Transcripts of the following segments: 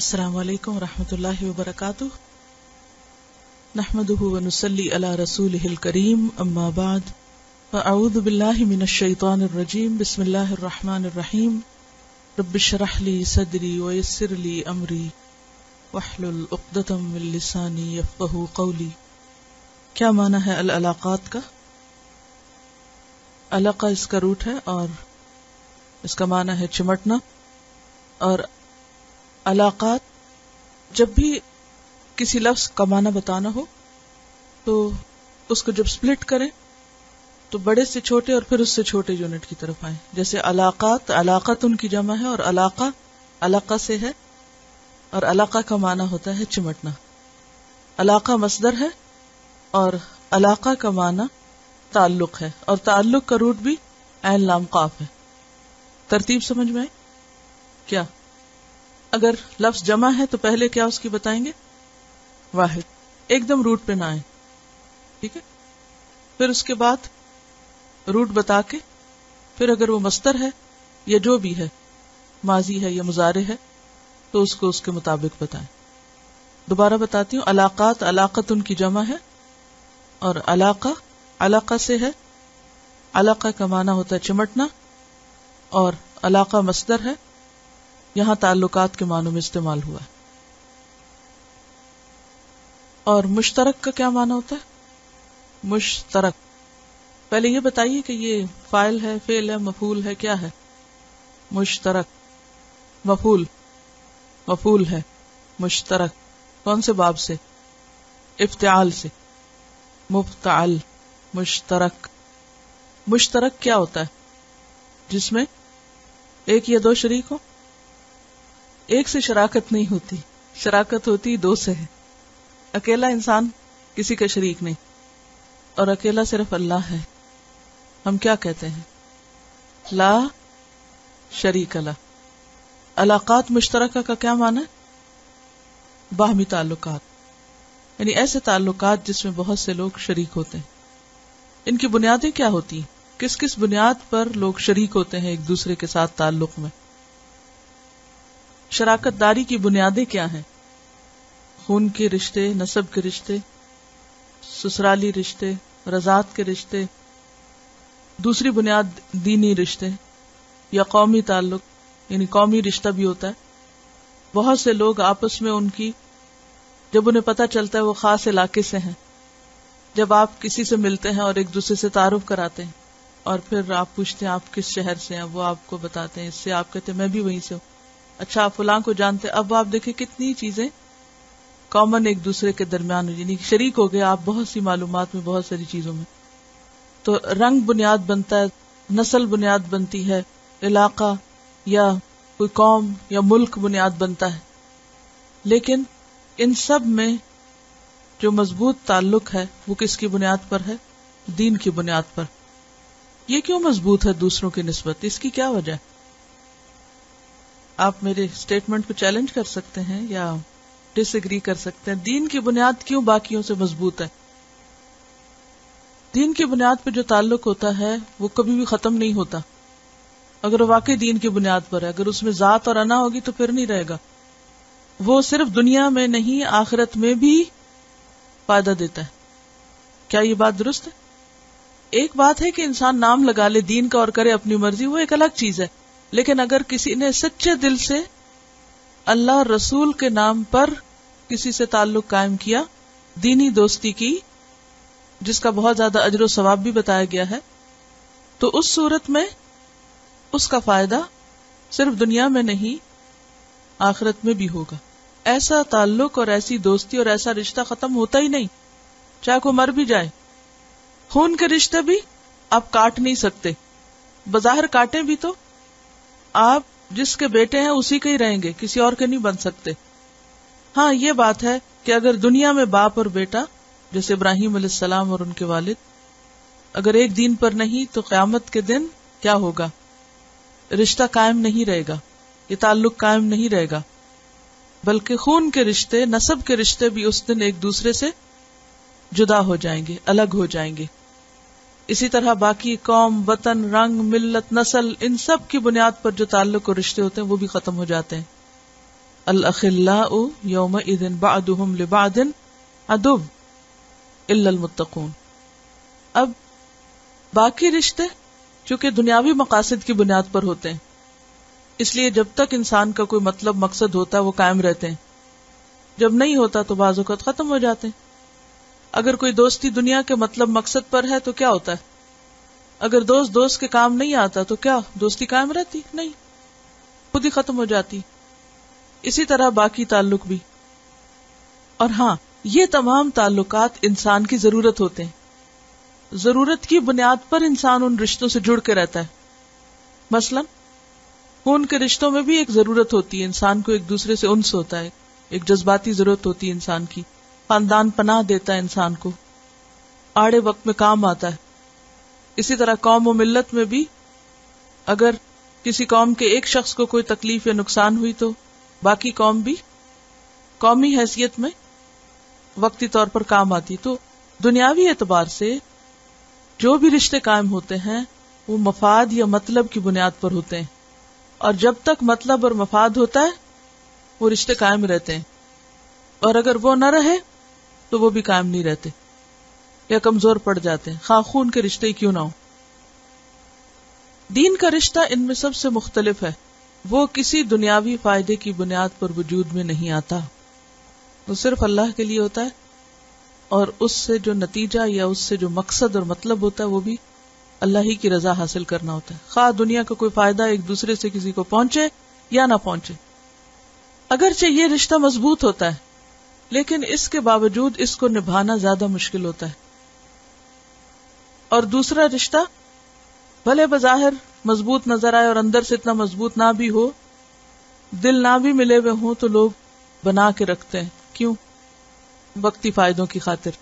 अस्सलाम वालेकुम रहमतुल्लाहि व बरकातुह नहमदुहु व नुसल्ली अला रसूलिहिल करीम अम्मा बाद फअऊदु बिल्लाहि मिनश शैतानिर रजीम बिस्मिल्लाहिर रहमानिर रहीम रब्बि श्रह ली सदरी व यस्सिर ली अमरी वहलुल उक़्दतम मिन लिसानी यफ्क़हू क़ौली क्या माना है अल अलाक़ात का अलका इसका रूट है और इसका माना है चिमटना और अलाकात, जब भी किसी लफ्ज का माना बताना हो तो उसको जब स्प्लिट करें तो बड़े से छोटे और फिर उससे छोटे यूनिट की तरफ़ आए। जैसे अलाकात अलाकत उनकी जमा है और अलाका अलाका से है और अलाका का माना होता है चिमटना। अलाका मसदर है और अलाका का माना ताल्लुक है और ताल्लुक का रूट भी एन लाम काफ है। तरतीब समझ में आई? क्या? अगर लफ्ज जमा है तो पहले क्या उसकी बताएँगे? वाहिद। एकदम रूट पे ना आए। ठीक है? फिर उसके बाद रूट बता के फिर अगर वो मस्तर है, या जो भी है, माजी है या मुजारे है तो उसको उसके मुताबिक बताएँ। दोबारा बताती हूँ, अलाकात अलाकत उनकी जमा है, और अलाका अलाका से है, अलाका का माना होता है चिमटना, और अलाका मस्दर है यहाँ ताल्लुकात के मानों में इस्तेमाल हुआ। है और मुश्तरक का क्या माना होता है? मुश्तरक। पहले ये बताइए कि ये फ़ाइल है, फेल है, मफूल है, क्या है? मुश्तरक। मफूल। मफूल है। मुश्तरक। कौन से बाब से? इफ्ताल से। मुफ्ताल। मुश्तरक। मुश्तरक क्या होता है? जिसमें एक या दो शरीक हो? एक से शराकत नहीं होती। शराकत होती, दो से है। अकेला इंसान किसी का शरीक नहीं। और अकेला सिर्फ़ अल्लाह है। हम क्या कहते हैं? ला शरीक अला। अलाकात मुश्तरका का क्या माना? है बाहमी ताल्लुकात। यानी ऐसे ताल्लुकात जिसमें बहुत से लोग शरीक होते हैं। इनकी बुनियादें क्या होती? हैं किस किस बुनियाद पर लोग शरीक होते हैं एक दूसरे के साथ ताल्लुक में? शराकत दारी की बुनियादें क्या हैं? खून के रिश्ते, नसब के रिश्ते, ससुराली रिश्ते, रजात के रिश्ते, दूसरी बुनियाद दीनी रिश्ते या कौमी ताल्लुक, यानी कौमी रिश्ता भी होता है। बहुत से लोग आपस में उनकी, जब उन्हें पता चलता है वो खास इलाके से हैं। जब आप किसी से मिलते हैं और एक दूसरे से तारुफ कराते हैं, और फिर आप पूछते हैं आप किस शहर से हैं, वो आपको बताते हैं, इससे आप कहते हैं, मैं भी वहीं से हूँ। अच्छा आप फुला को जानते अब आप देखें कितनी चीज़ें कॉमन एक दूसरे के दरमियान यानी शरीक हो गए आप बहुत सी मालूम में, बहुत सारी चीज़ों में। तो रंग बुनियाद बनता है, नस्ल बुनियाद बनती है, इलाका या कोई कौम या मुल्क बुनियाद बनता है। लेकिन इन सब में जो मज़बूत ताल्लुक है, वो किसकी बुनियाद पर है? दीन की बुनियाद पर। ये क्यों मज़बूत है दूसरों की नस्बत? इसकी क्या वजह आप मेरे स्टेटमेंट को चैलेंज कर सकते हैं या डिसएग्री कर सकते हैं। दीन की बुनियाद क्यों बाकियों से मज़बूत है? दीन की बुनियाद पर जो ताल्लुक होता है, वो कभी भी खत्म नहीं होता। अगर वाकई दीन की बुनियाद पर है, अगर उसमें जात और अना होगी तो फिर नहीं रहेगा। वो सिर्फ़ दुनिया में नहीं, आखिरत में भी फ़ायदा देता है। क्या ये बात दुरुस्त है? एक बात है कि इंसान नाम लगा ले, दीन का और करे अपनी मर्ज़ी, वो एक अलग चीज़ है। लेकिन अगर किसी ने सच्चे दिल से अल्लाह रसूल के नाम पर किसी से ताल्लुक कायम किया, दीनी दोस्ती की, जिसका बहुत ज़्यादा अजर सवाब भी बताया गया है तो उस सूरत में उसका फ़ायदा सिर्फ़ दुनिया में नहीं, आखिरत में भी होगा। ऐसा ताल्लुक और ऐसी दोस्ती और ऐसा रिश्ता खत्म होता ही नहीं। चाहे को मर भी जाए, खून के रिश्ते भी आप काट नहीं सकते। बाज़ार काटे भी तो आप जिसके बेटे हैं, उसी के ही रहेंगे, किसी और के नहीं बन सकते। हाँ ये बात है कि अगर दुनिया में बाप और बेटा, जैसे इब्राहिम सलाम और उनके वालिद, अगर एक दिन पर नहीं तो क्यामत के दिन क्या होगा? रिश्ता कायम नहीं रहेगा, ये ताल्लुक कायम नहीं रहेगा। बल्कि खून के रिश्ते, नसब के रिश्ते भी उस दिन एक दूसरे से जुदा हो जाएँगे, अलग हो जाएँगे। इसी तरह बाकी कौम, वतन, रंग, मिल्लत, नस्ल, इन सब की बुनियाद पर जो ताल्लुक और रिश्ते होते हैं, वो भी खत्म हो जाते हैं। अल अखिल्ला यौम बादुहम लिबादिन अदुब इल्लल मुत्तकून। अब बाकी रिश्ते, चूँकि दुनियावी मकासद की बुनियाद पर होते हैं, इसलिए जब तक इंसान का कोई मतलब मकसद होता है, वो कायम रहते हैं। जब नहीं होता तो बाजुकत खत्म हो जाते हैं। अगर कोई दोस्ती दुनिया के मतलब मकसद पर है तो क्या होता है? अगर दोस्त दोस्त के काम नहीं आता तो क्या दोस्ती कायम रहती? नहीं। खुद ही खत्म हो जाती। इसी तरह बाकी ताल्लुक भी। और हाँ ये तमाम ताल्लुकात इंसान की ज़रूरत होते हैं। ज़रूरत की बुनियाद पर इंसान उन रिश्तों से जुड़ के रहता है। मसलन, खून के रिश्तों में भी एक ज़रूरत होती है। इंसान को एक दूसरे से उन्स होता है। एक जज्बाती ज़रूरत होती है इंसान की। खानदान पनाह देता है इंसान को। आड़े वक्त में काम आता है। इसी तरह कौम और मिल्लत में भी अगर किसी कौम के एक शख्स को कोई तकलीफ़ या नुकसान हुई तो बाकी कौम भी कौमी हैसियत में वक्ती तौर पर काम आती। तो दुनियावी एतबार से जो भी रिश्ते कायम होते हैं, वो मफाद या मतलब की बुनियाद पर होते हैं। और जब तक मतलब और मफाद होता है, वो रिश्ते कायम रहते हैं। और अगर वो न रहे तो वो भी कायम नहीं रहते। या कमज़ोर पड़ जाते हैं। खा खून के रिश्ते ही क्यों ना हो? दीन का रिश्ता इनमें सबसे मुख्तलिफ़ है। वो किसी दुनियावी फ़ायदे की बुनियाद पर वजूद में नहीं आता। वो सिर्फ़ अल्लाह के लिए होता है। और उससे जो नतीजा या उससे जो मकसद और मतलब होता है, वो भी अल्लाह ही की रजा हासिल करना होता है। खा दुनिया का कोई फ़ायदा एक दूसरे से किसी को पहुँचे या ना पहुँचे। अगरचे ये रिश्ता मज़बूत होता है। लेकिन इसके बावजूद इसको निभाना ज़्यादा मुश्किल होता है। और दूसरा रिश्ता, भले बजाहिर मज़बूत नज़र आए और अंदर से इतना मज़बूत ना भी हो, दिल ना भी मिले हुए हों तो लोग बना के रखते हैं। क्यों? वक्ती फायदों की खातिर।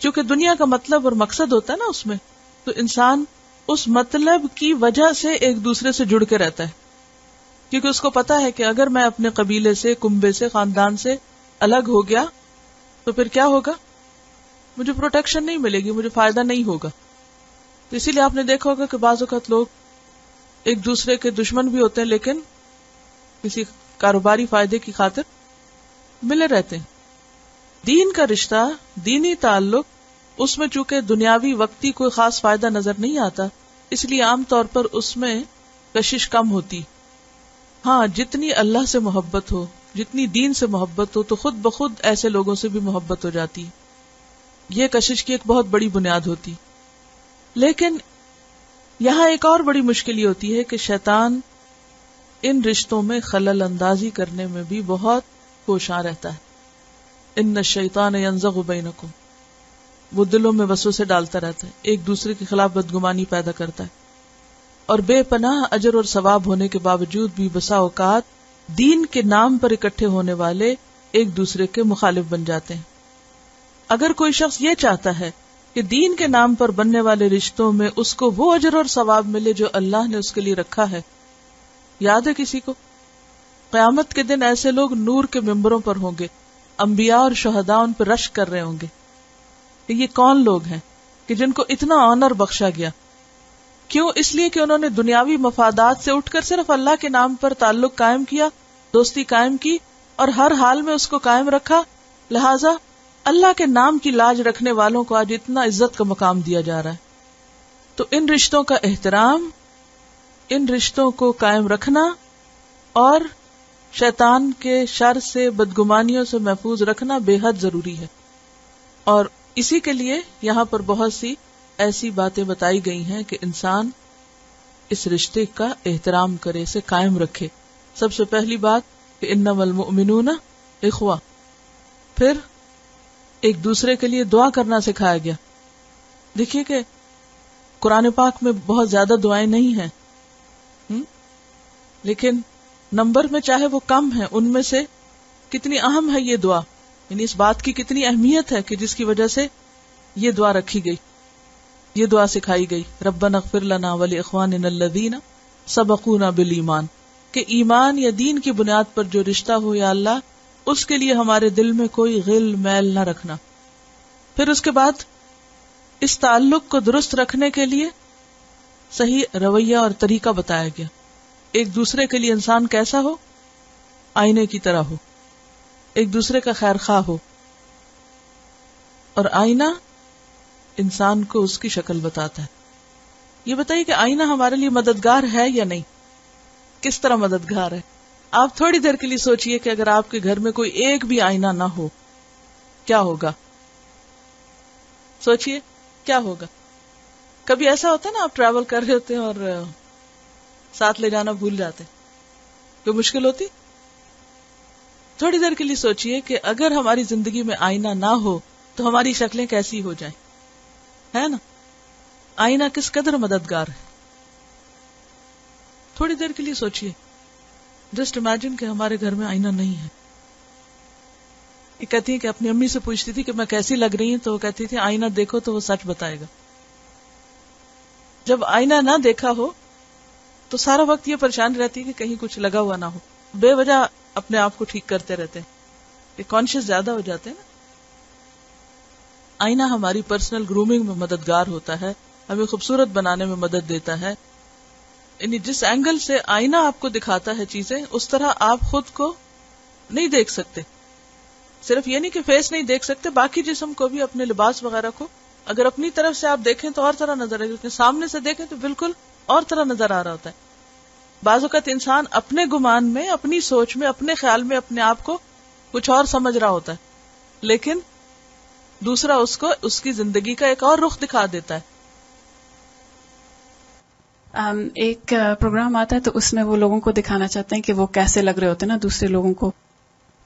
क्योंकि दुनिया का मतलब और मकसद होता है ना उसमें तो इंसान उस मतलब की वजह से एक दूसरे से जुड़ के रहता है। क्योंकि उसको पता है कि अगर मैं अपने कबीले से, कुंबे से, खानदान से अलग हो गया तो फिर क्या होगा? मुझे प्रोटेक्शन नहीं मिलेगी, मुझे फ़ायदा नहीं होगा। तो इसीलिए आपने देखा होगा कि बाजुकत लोग एक दूसरे के दुश्मन भी होते हैं, लेकिन किसी कारोबारी फ़ायदे की खातिर मिले रहते हैं। दीन का रिश्ता, दीनी ताल्लुक, उसमें चूँकि दुनियावी वक्ती कोई खास फ़ायदा नज़र नहीं आता, इसलिए आमतौर पर उसमें कशिश कम होती। हाँ जितनी अल्लाह से मोहब्बत हो जितनी दीन से मोहब्बत हो तो खुद ब खुद ऐसे लोगों से भी मोहब्बत हो जाती। ये कशिश की एक बहुत बड़ी बुनियाद होती। लेकिन यहाँ एक और बड़ी मुश्किल होती है कि शैतान इन रिश्तों में खलल अंदाजी करने में भी बहुत कोशा रहता है। इन शैतान यंजगुबैनकुम वो दिलों में वसों से डालता रहता है। एक दूसरे के खिलाफ बदगुमानी पैदा करता है। और बेपनाह अजर और सवाब होने के बावजूद भी बसा औकात दीन के नाम पर इकट्ठे होने वाले एक दूसरे के मुखालिफ बन जाते हैं। अगर कोई शख्स ये चाहता है कि दीन के नाम पर बनने वाले रिश्तों में उसको वो अजर और सवाब मिले जो अल्लाह ने उसके लिए रखा है, याद है किसी को? क्यामत के दिन ऐसे लोग नूर के मेम्बरों पर होंगे, अंबिया और शहदा उन पर रश कर रहे होंगे। ये कौन लोग हैं कि जिनको इतना ऑनर बख्शा गया? क्यों? इसलिए कि उन्होंने दुनियावी मफादात से उठकर सिर्फ़ अल्लाह के नाम पर ताल्लुक कायम किया, दोस्ती कायम की और हर हाल में उसको कायम रखा। लिहाजा अल्लाह के नाम की लाज रखने वालों को आज इतना इज़्ज़त का मकाम दिया जा रहा है। तो इन रिश्तों का एहतराम, इन रिश्तों को कायम रखना और शैतान के शर से बदगुमानियों से महफूज रखना बेहद ज़रूरी है। और इसी के लिए यहाँ पर बहुत सी ऐसी बातें बताई गई हैं कि इंसान इस रिश्ते का एहतराम करे, इसे कायम रखे। सबसे पहली बात कि इखवा। फिर एक दूसरे के लिए दुआ करना सिखाया गया। देखिए कि कुरान पाक में बहुत ज़्यादा दुआएँ नहीं हैं। हम्म? लेकिन नंबर में चाहे वो कम है, उनमें से कितनी अहम है ये दुआ? यानी इस बात की कितनी अहमियत है कि जिसकी वजह से ये दुआ रखी गई। ये दुआ सिखाई गई, रब्बन अगफिर लना वली अखवान नल्लदीना सबकूना बिल ईमान। के ईमान या दीन की बुनियाद पर जो रिश्ता हो या अल्लाह, उसके लिए हमारे दिल में कोई गिल मैल न रखना। फिर उसके बाद, इस ताल्लुक को दुरुस्त रखने के लिए सही रवैया और तरीका बताया गया। एक दूसरे के लिए इंसान कैसा हो? आईने की तरह हो। एक दूसरे का खैर खा हो। और आईना इंसान को उसकी शक्ल बताता है। ये बताइए कि आईना हमारे लिए मददगार है या नहीं? किस तरह मददगार है? आप थोड़ी देर के लिए सोचिए कि अगर आपके घर में कोई एक भी आईना ना हो, क्या होगा? सोचिए, क्या होगा? कभी ऐसा होता है ना, आप ट्रैवल कर रहे होते हैं और साथ ले जाना भूल जाते कोई मुश्किल होती? थोड़ी देर के लिए सोचिए कि अगर हमारी ज़िंदगी में आईना ना हो तो हमारी शक्लें कैसी हो जाएँ? है ना? आईना किस कदर मददगार है? थोड़ी देर के लिए सोचिए। जस्ट इमेजिन कि हमारे घर में आईना नहीं है। ये कहती है कि अपनी अम्मी से पूछती थी कि मैं कैसी लग रही हूँ तो वो कहती थी, आईना देखो तो वो सच बताएगा। जब आईना ना देखा हो तो सारा वक्त ये परेशान रहती है कि कहीं कुछ लगा हुआ ना हो। बेवजह अपने आप को ठीक करते रहते हैं। कॉन्शियस ज़्यादा हो जाते हैं ना। आईना हमारी पर्सनल ग्रूमिंग में मददगार होता है, हमें खूबसूरत बनाने में मदद देता है। यानी जिस एंगल से आईना आपको दिखाता है चीज़ें, उस तरह आप खुद को नहीं देख सकते। सिर्फ़ ये नहीं कि फेस नहीं देख सकते, बाकी जिसम को भी, अपने लिबास वगैरह को। अगर अपनी तरफ़ से आप देखें तो और तरह नज़र आएगा सामने से देखें तो बिल्कुल और तरह नज़र आ रहा होता है। बाजुकत इंसान अपने गुमान में, अपनी सोच में, अपने ख्याल में, अपने आप को कुछ और समझ रहा होता है। लेकिन दूसरा उसको उसकी ज़िंदगी का एक और रुख दिखा देता है। Um, एक प्रोग्राम आता है तो उसमें वो लोगों को दिखाना चाहते हैं कि वो कैसे लग रहे होते हैं ना दूसरे लोगों को।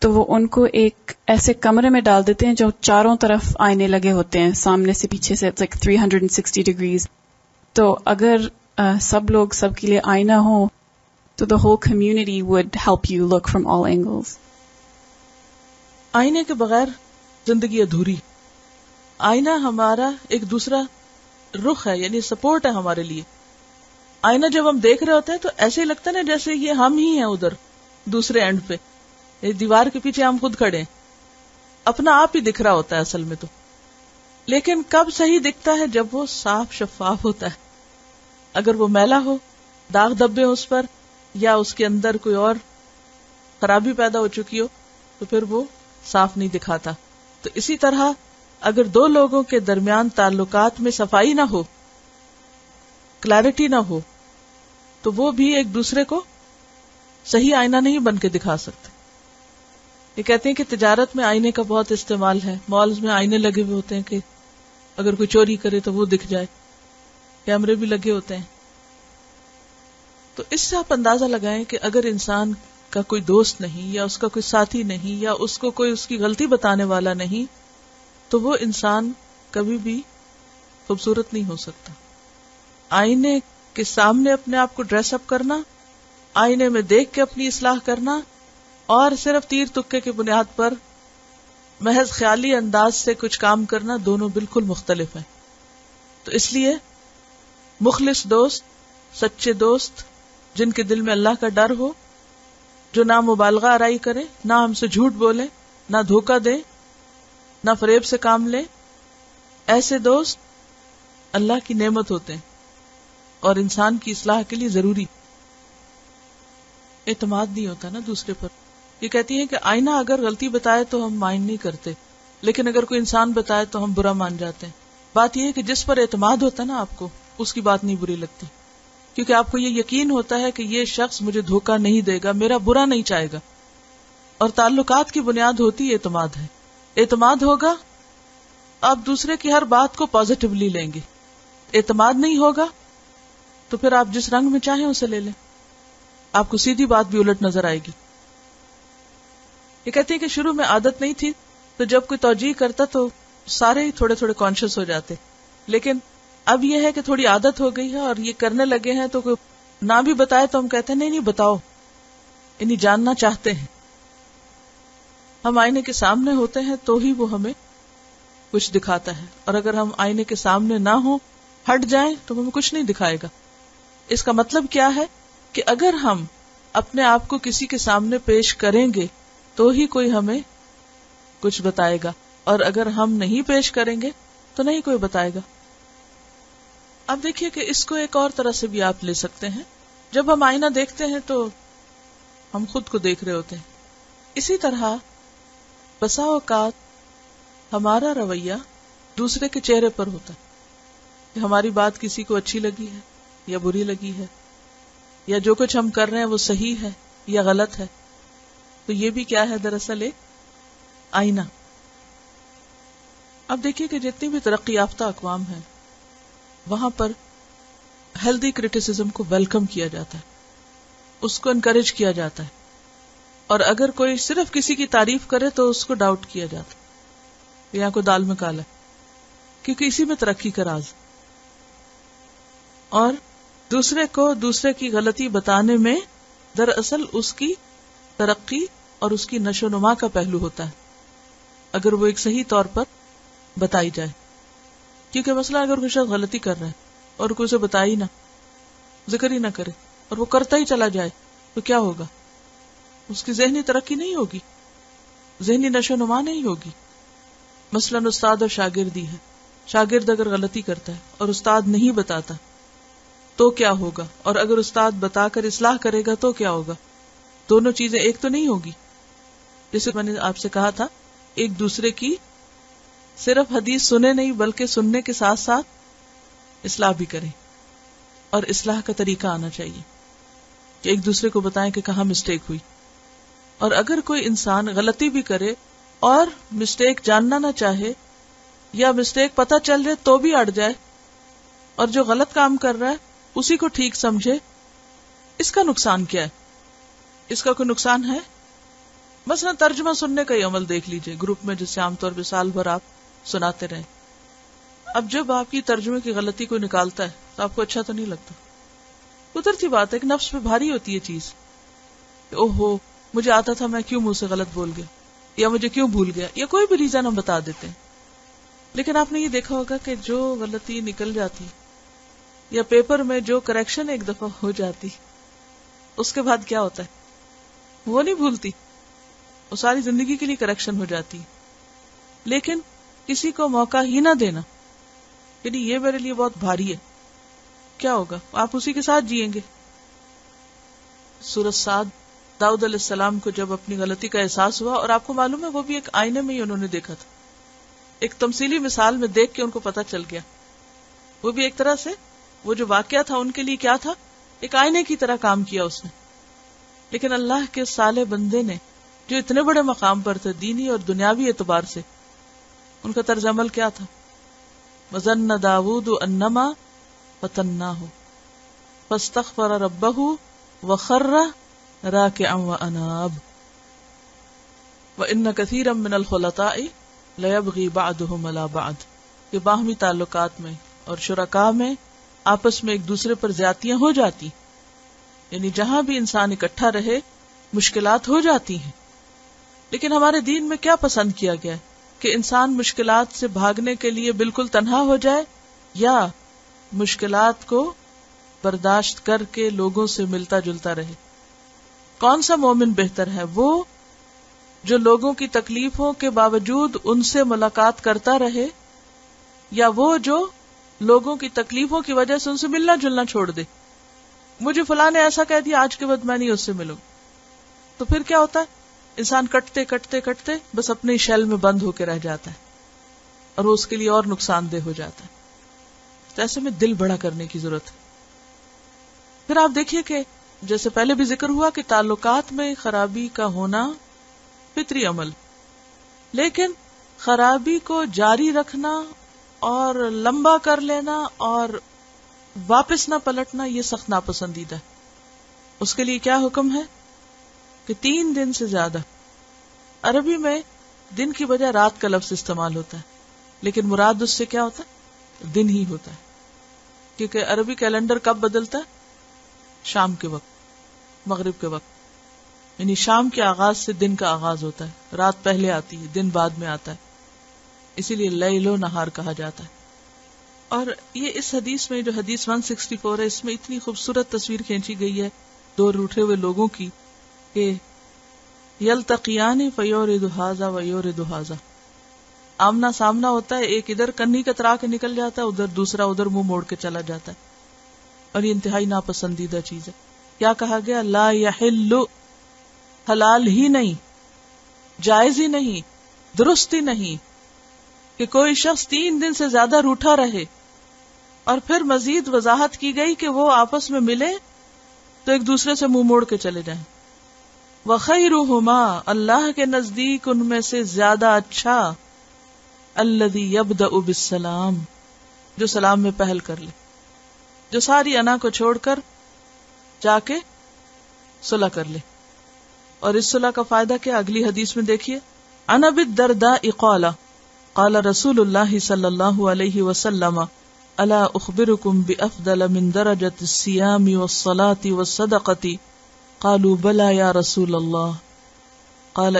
तो वो उनको एक ऐसे कमरे में डाल देते हैं जो चारों तरफ़ आईने लगे होते हैं सामने से पीछे से लाइक 360 डिग्रीज तो अगर uh, सब लोग सबके लिए आईना हो तो the whole community would help you look from all angles आईने के बगैर ज़िंदगी अधूरी। आईना हमारा एक दूसरा रुख है, यानी सपोर्ट है हमारे लिए। आईना जब हम देख रहे होते हैं तो ऐसे ही लगता है ना जैसे ये हम ही हैं उधर, दूसरे एंड पे। दीवार के पीछे हम खुद खड़े अपना आप ही दिख रहा होता है असल में तो। लेकिन कब सही दिखता है? जब वो साफ़ शफाफ होता है। अगर वो मैला हो, दाग धब्बे उस पर, या उसके अंदर कोई और खराबी पैदा हो चुकी हो तो फिर वो साफ़ नहीं दिखाता। तो इसी तरह अगर दो लोगों के दरमियान ताल्लुकात में सफ़ाई ना हो क्लैरिटी ना हो तो वो भी एक दूसरे को सही आईना नहीं बन के दिखा सकते। ये कहते हैं कि तिजारत में आईने का बहुत इस्तेमाल है। मॉल्स में आईने लगे हुए होते हैं कि अगर कोई चोरी करे तो वो दिख जाए। कैमरे भी लगे होते हैं। तो इससे आप अंदाज़ा लगाएँ कि अगर इंसान का कोई दोस्त नहीं या उसका कोई साथी नहीं या उसको कोई उसकी गलती बताने वाला नहीं तो वो इंसान कभी भी खूबसूरत नहीं हो सकता। आईने के सामने अपने आप को ड्रेसअप करना, आईने में देख के अपनी इसलाह करना, और सिर्फ़ तीर तुक्के की बुनियाद पर महज ख्याली अंदाज से कुछ काम करना दोनों बिल्कुल मुख्तलिफ़ है। तो इसलिए मुखलिस दोस्त, सच्चे दोस्त, जिनके दिल में अल्लाह का डर हो, जो ना मुबालगा आराई करे, ना हमसे झूठ बोले, ना धोखा दे ना फरेब से काम ले। ऐसे दोस्त अल्लाह की नेमत होते हैं और इंसान की इसलाह के लिए ज़रूरी। एतमाद नहीं होता ना दूसरे पर। ये कहती है कि आईना अगर गलती बताए तो हम माइंड नहीं करते, लेकिन अगर कोई इंसान बताए तो हम बुरा मान जाते हैं। बात यह है कि जिस पर एतमाद होता है ना आपको, उसकी बात नहीं बुरी लगती। क्योंकि आपको ये यकीन होता है कि ये शख्स मुझे धोखा नहीं देगा, मेरा बुरा नहीं चाहेगा। और ताल्लुकात की बुनियाद होती एतमाद है। एतमाद होगा? आप दूसरे की हर बात को पॉजिटिवली लेंगे। एतमाद नहीं होगा? तो फिर आप जिस रंग में चाहें उसे ले लें। आपको सीधी बात भी उलट नज़र आएगी। ये कहते हैं कि शुरू में आदत नहीं थी तो जब कोई तोजी करता तो सारे ही थोड़े थोड़े कॉन्शियस हो जाते। लेकिन अब यह है कि थोड़ी आदत हो गई है और ये करने लगे हैं तो कोई ना भी बताए तो हम कहते हैं, नहीं नहीं, बताओ। इन्हीं जानना चाहते हैं। हम आईने के सामने होते हैं तो ही वो हमें कुछ दिखाता है। और अगर हम आईने के सामने ना हो, हट जाएँ तो हमें कुछ नहीं दिखाएगा। इसका मतलब क्या है कि अगर हम अपने आप को किसी के सामने पेश करेंगे तो ही कोई हमें कुछ बताएगा। और अगर हम नहीं पेश करेंगे तो नहीं कोई बताएगा। अब देखिए कि इसको एक और तरह से भी आप ले सकते हैं। जब हम आईना देखते हैं तो हम खुद को देख रहे होते हैं। इसी तरह बसा औकात हमारा रवैया दूसरे के चेहरे पर होता है। कि हमारी बात किसी को अच्छी लगी है या बुरी लगी है, या जो कुछ हम कर रहे हैं वो सही है या गलत है तो ये भी क्या है दरअसल एक आईना। अब देखिए कि जितनी भी तरक्की याफ्ता अकवाम है, वहाँ पर हेल्दी क्रिटिसिज्म को वेलकम किया जाता है, उसको इनकरेज किया जाता है। और अगर कोई सिर्फ़ किसी की तारीफ़ करे तो उसको डाउट किया जाता यहाँ को दाल में काला क्योंकि इसी में तरक्की का राज। और दूसरे को दूसरे की गलती बताने में दरअसल उसकी तरक्की और उसकी नशो नुमा का पहलू होता है। अगर वो एक सही तौर पर बताई जाए। क्योंकि मसला अगर कोई शख्स गलती कर रहा है और कोई उसे बताई ना, ज़िक्र ही ना करे और वो करता ही चला जाए तो क्या होगा? उसकी जहनी तरक्की नहीं होगी। जहनी नशो नुमा नहीं होगी। मसलन उस्ताद और शागिर्दी है। शागिर्द अगर गलती करता है और उस्ताद नहीं बताता तो क्या होगा? और अगर उस्ताद बताकर इसलाह करेगा तो क्या होगा? दोनों चीज़ें एक तो नहीं होगी। जैसे मैंने आपसे कहा था, एक दूसरे की सिर्फ़ हदीस सुने नहीं, बल्कि सुनने के साथ साथ इसलाह भी करें। और इसलाह का तरीका आना चाहिए कि एक दूसरे को बताएँ कि कहा मिस्टेक हुई। और अगर कोई इंसान गलती भी करे और मिस्टेक जानना ना चाहे या मिस्टेक पता चल जाए तो भी अड़ जाए और जो गलत काम कर रहा है, उसी को ठीक समझे, इसका नुकसान क्या है? इसका कोई नुकसान है? बस ना तर्जमा सुनने का ही अमल देख लीजिए ग्रुप में, जिससे आमतौर पर साल भर आप सुनाते रहे। अब जब आपकी तर्जुमे की गलती को निकालता है तो आपको अच्छा तो नहीं लगता? कुदरती बात है कि नफ्स पे भारी होती है चीज़। ओहो मुझे आता था मैं क्यों मुँह से गलत बोल गया? या मुझे क्यों भूल गया? या कोई भी रीजन हम बता देते हैं। लेकिन आपने ये देखा होगा कि जो गलती निकल जाती, या पेपर में जो करेक्शन एक दफ़ा हो जाती, उसके बाद क्या होता है? वो नहीं भूलती। वो सारी ज़िंदगी के लिए करेक्शन हो जाती। लेकिन किसी को मौका ही ना देना। यानी ये मेरे लिए बहुत भारी है। क्या होगा? आप उसी के साथ जिएँगे। सूरज साद दाऊद सलाम को जब अपनी गलती का एहसास हुआ, और आपको मालूम है, वो भी एक आईने में ही उन्होंने देखा था। एक तमसीली मिसाल में देख के उनको पता चल गया। वो भी एक तरह से, वो जो वाक्य था, उनके लिए क्या था? एक आईने की तरह काम किया उसने। लेकिन अल्लाह के साले बंदे ने, जो इतने बड़े मकाम पर थे, दीनी और दुनियावी एतबार से, उनका तर्ज अमल क्या था? वज़न दाऊद अन्नमा वतन्ना हो फस्तखर रब्बहू व बाहमी ताल्लुकात में और शुरका में आपस में एक दूसरे पर ज्यातियाँ हो जाती यानी जहाँ भी इंसान इकट्ठा रहे मुश्किलात हो जाती हैं लेकिन हमारे दीन में क्या पसंद किया गया है कि इंसान मुश्किलात से भागने के लिए बिल्कुल तनहा हो जाए या मुश्किलात को बर्दाश्त करके लोगों से मिलता जुलता रहे कौन सा मोमिन बेहतर है? वो जो लोगों की तकलीफों के बावजूद उनसे मुलाकात करता रहे, या वो जो लोगों की तकलीफों की वजह से उनसे मिलना जुलना छोड़ दे? मुझे फला ने ऐसा कह दिया, आज के बाद मैं नहीं उससे मिलूं। तो फिर क्या होता है? इंसान कटते कटते कटते बस अपने शैल में बंद होकर रह जाता है, और वो उसके लिए और नुकसानदेह हो जाता है। तो ऐसे में दिल बड़ा करने की ज़रूरत है। फिर आप देखिए कि जैसे पहले भी ज़िक्र हुआ कि ताल्लुकात में खराबी का होना फित्री अमल। लेकिन खराबी को जारी रखना और लंबा कर लेना और वापस ना पलटना, ये सख्त नापसंदीदा उसके लिए क्या हुक्म है? कि तीन दिन से ज़्यादा। अरबी में दिन की बजाय रात का लफ्ज इस्तेमाल होता है, लेकिन मुराद उससे क्या होता है? दिन ही होता है। क्योंकि अरबी कैलेंडर कब बदलता है? शाम के वक्त, मगरिब के वक्त। यानी शाम के आगाज़ से दिन का आगाज़ होता है। रात पहले आती है, दिन बाद में आता है। इसीलिए लयलो नहार कहा जाता है। और ये इस हदीस में, जो हदीस 164 है, इसमें इतनी खूबसूरत तस्वीर खींची गई है दो रूठे हुए लोगों की, कि यल तकियानी फयोर दुहाजा वयोर दुहाजा आमना सामना होता है, एक इधर कन्नी कतरा के निकल जाता है, उधर दूसरा उधर मुँह मोड़ के चला जाता है। और ये इंतहाई नापसंदीदा चीज़ है। क्या कहा गया? ला यहिल्लु, हलाल ही नहीं, जायज़ ही नहीं, दुरुस्त ही नहीं कि कोई शख्स तीन दिन से ज़्यादा रूठा रहे और फिर मजीद वजाहत की गई कि वो आपस में मिले तो एक दूसरे से मुँह मोड़ के चले जाएँ। व खैरुहुमा, अल्लाह के नज़दीक उनमें से ज़्यादा अच्छा अल्लदी यबद सलाम जो सलाम में पहल कर ले। जो सारी अना को छोड़कर जाके सुलह कर ले और इस सुलह का फायदा क्या अगली हदीस में देखिए अनबिद दरदा इकौला काला रसूल सल्लल्लाहु अलैहि वसल्लम अला उखबिरुकुम बिअफदल मिन दरजत सियामी वस्सलाती वस्सदक़ती कालू बला या रसूल अल्लाह काल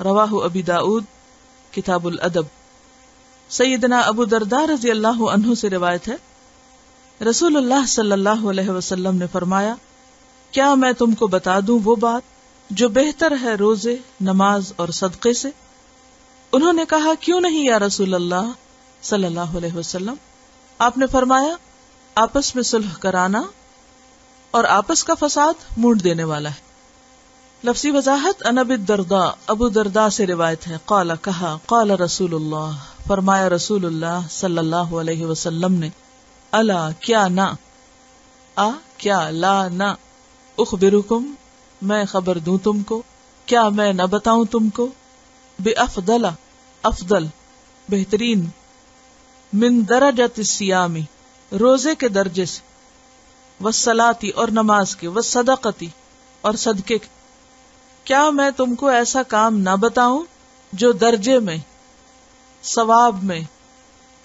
रवाहु अबी दाऊद किताबुल अदब सैदना अबू दरदा रज़ी अल्लाह अनहु से रिवायत है। रसूलुल्लाह सल्लल्लाहु अलैहि वसल्लम ने फरमाया, क्या मैं तुमको बता दूँ वो बात जो बेहतर है रोज़े, नमाज़ और सदक़े से? उन्होंने कहा, क्यों नहीं या रसूल अल्लाह सल्लल्लाहु अलैहि वसल्लम? आपने फरमाया, आपस में सुलह कराना और आपस का फसाद मूड देने वाला है। लफ्सी वजाहत अनबिद दरदा, अबू दरदा से रिवायत है। कौला, कहा, कौला रसूलुल्लाह, फरमाया रसूलुल्लाह सल्लल्लाहु अलैहि वसल्लम ने, अला क्या ना? आ क्या ला ना? उखबिरुकुम, मैं खबर दूँ तुमको, क्या मैं न बताऊँ तुमको? बे अफदला, अफदल, बेहतरीन, मिन दरजत सियामी, रोज़े के दर्जे से व और नमाज़ के व और सदके के। क्या मैं तुमको ऐसा काम ना बताऊँ जो दर्जे में, सवाब में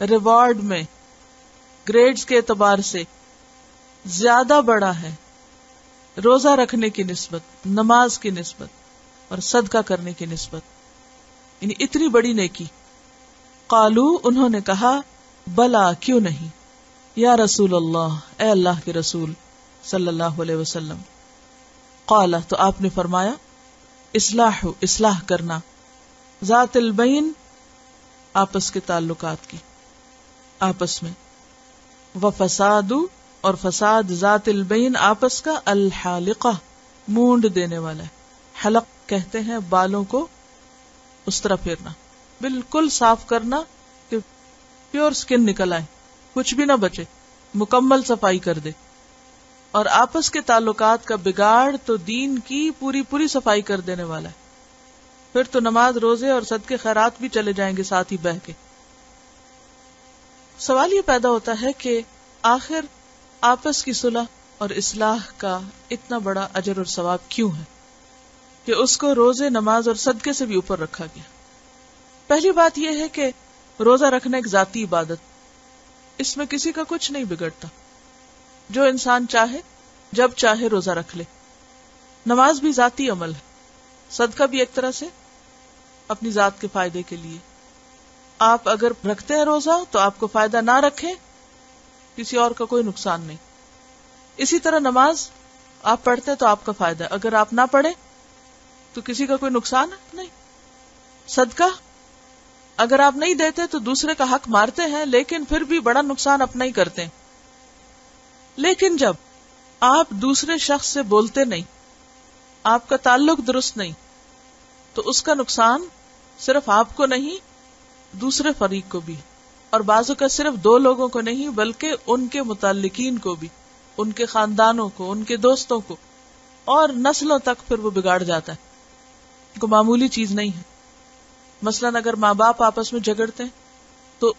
रिवॉर्ड में ग्रेड्स के एतबार से ज़्यादा बड़ा है? रोजा रखने की नस्बत, नमाज़ की नस्बत और सदका करने की नस्बत। इतनी बड़ी नेकी। कालू, उन्होंने कहा, बला क्यों नहीं? या रसूल अल्लाह ए अल्लाह के रसूल, सल्लल्लाहु अलैहि वसल्लम। काला तो आपने फरमाया इसलाह इसलाह करना। जातिल बइन आपस के ताल्लुकात की। आपस में। व फसादु, और फसाद जातिल बइन आपस का अलहालिका, मूंड देने वाला है। हलक कहते हैं बालों को उस तरह फेरना। बिल्कुल साफ़ करना कि प्योर स्किन निकल आए। कुछ भी ना बचे। मुकम्मल सफ़ाई कर दे। और आपस के ताल्लुकात का बिगाड़ तो दीन की पूरी पूरी सफ़ाई कर देने वाला है। फिर तो नमाज़, रोज़े और सदके खैरात भी चले जाएँगे साथ ही बह के। सवाल ये पैदा होता है कि आखिर आपस की सुलह और इसलाह का इतना बड़ा अजर और सवाब क्यों है कि उसको रोज़े, नमाज़ और सदके से भी ऊपर रखा गया? पहली बात यह है कि रोजा रखना एक जाती इबादत। इसमें किसी का कुछ नहीं बिगड़ता। जो इंसान चाहे, जब चाहे रोजा रख ले। नमाज़ भी जाती अमल है। सदका भी एक तरह से अपनी जात के फ़ायदे के लिए। आप अगर रखते हैं रोजा तो आपको फ़ायदा ना रखें, किसी और का कोई नुकसान नहीं। इसी तरह नमाज़, आप पढ़ते तो आपका फ़ायदा अगर आप ना पढ़े तो किसी का कोई नुकसान नहीं। सदका, अगर आप नहीं देते तो दूसरे का हक मारते हैं, लेकिन फिर भी बड़ा नुकसान अपना ही करते हैं। लेकिन जब आप दूसरे शख्स से बोलते नहीं, आपका ताल्लुक दुरुस्त नहीं तो उसका नुकसान सिर्फ़ आपको नहीं, दूसरे फरीक को भी। और बाजू का सिर्फ़ दो लोगों को नहीं, बल्कि उनके मुतालिकीन को भी, उनके खानदानों को, उनके दोस्तों को। और नस्लों तक फिर वो बिगाड़ जाता है। को मामूली चीज़ नहीं है। मसलन अगर माँ बाप आपस में झगड़ते हैं तो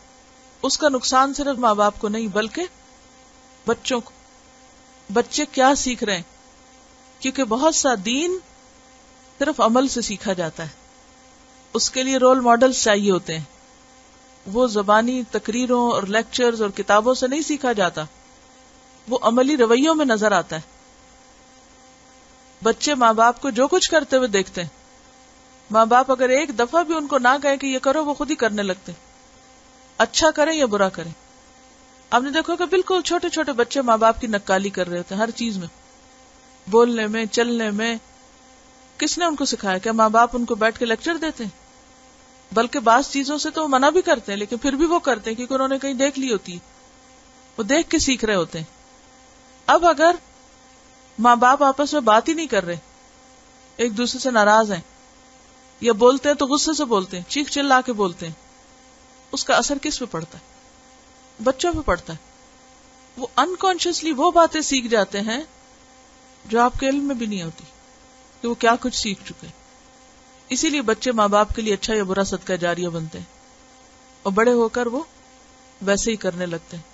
उसका नुकसान सिर्फ़ माँ बाप को नहीं, बल्कि बच्चों को, बच्चे क्या सीख रहे हैं? क्योंकि बहुत सा दीन सिर्फ़ अमल से सीखा जाता है। उसके लिए रोल मॉडल्स चाहिए होते हैं। वो जबानी तकरीरों और लेक्चर्स और किताबों से नहीं सीखा जाता। वो अमली रवैयों में नज़र आता है। बच्चे माँ बाप को जो कुछ करते हुए देखते हैं। माँ बाप अगर एक दफ़ा भी उनको ना कहे कि ये करो, वो खुद ही करने लगते अच्छा करें या बुरा करें। आपने देखो कि बिल्कुल छोटे छोटे बच्चे माँ बाप की नक्काली कर रहे होते हैं, हर चीज़ में। बोलने में, चलने में, किसने उनको सिखाया? क्या माँ बाप उनको बैठ के लेक्चर देते हैं? बल्कि बास चीज़ों से तो मना भी करते हैं, लेकिन फिर भी वो करते हैं, क्योंकि उन्होंने कहीं देख ली होती। है वो देख के सीख रहे होते हैं। अब अगर माँ बाप आपस में बात ही नहीं कर रहे, एक दूसरे से नाराज़ हैं, या बोलते हैं तो गुस्से से बोलते हैं चीख चिल्ला के बोलते हैं, उसका असर किस पे पड़ता है? बच्चों पे पड़ता है। वो अनकॉन्शियसली वो बातें सीख जाते हैं जो आपके इल्म में भी नहीं होती, कि वो क्या कुछ सीख चुके हैं। इसीलिए बच्चे माँ बाप के लिए अच्छा या बुरा सदका जारिया बनते हैं। और बड़े होकर वो वैसे ही करने लगते हैं।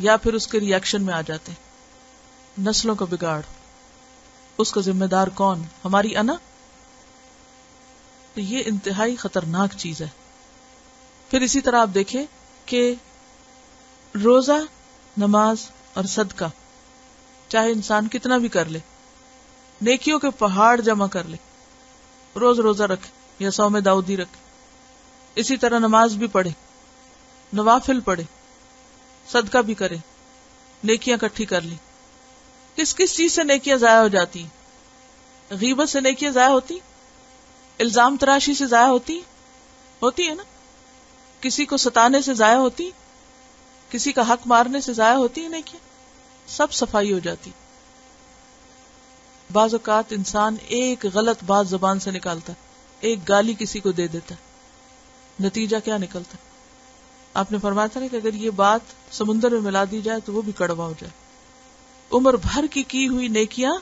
या फिर उसके रिएक्शन में आ जाते हैं। नस्लों का बिगाड़। उसका जिम्मेदार कौन? हमारी अना? तो ये इंतहाई खतरनाक चीज़ है। फिर इसी तरह आप देखें कि रोजा, नमाज़ और सदका, चाहे इंसान कितना भी कर ले, नेकियों के पहाड़ जमा कर ले, रोज रोजा रखे या सौ में दाऊदी रखे, इसी तरह नमाज़ भी पढ़े, नवाफिल पढ़े, सदका भी करे, नेकियाँ इकट्ठी कर ली। किस किस चीज़ से नेकियाँ जाया हो जाती? गीबत से नेकियाँ जाया होती? इल्ज़ाम तराशी से जाया होती? होती है ना? किसी को सताने से जाया होती? किसी का हक मारने से जाया होती है नेकियाँ सब सफ़ाई हो जाती। बाजुकात इंसान एक गलत बात जबान से निकालता है, एक गाली किसी को दे देता है। नतीजा क्या निकलता है? आपने फरमाया था ना कि अगर ये बात समुन्द्र में मिला दी जाए तो वो भी कड़वा हो जाए। उम्र भर की की हुई नेकियाँ